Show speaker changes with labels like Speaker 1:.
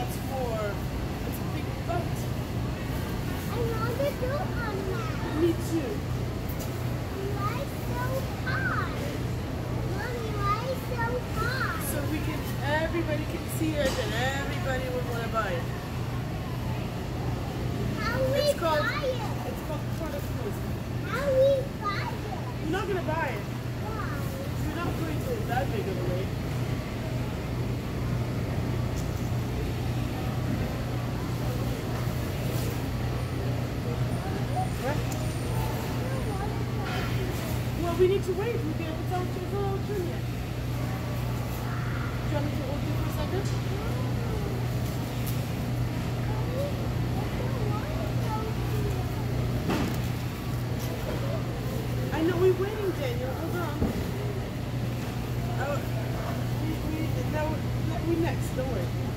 Speaker 1: that's for, it's a big boat.
Speaker 2: I want to do on that. Me
Speaker 1: too.
Speaker 2: Why so? Mommy, why so hard? So
Speaker 1: we can, everybody can see it and everybody would want to buy it.
Speaker 2: How we It's called, buy it?
Speaker 1: it's called product.
Speaker 2: How we buy it? You're
Speaker 1: not going to buy it. we need to wait. We'll be able to talk to the junior. Do you want me to hold you for a second? I know we're waiting, Daniel. Hold on. Oh, we, we, no, we next. Don't worry.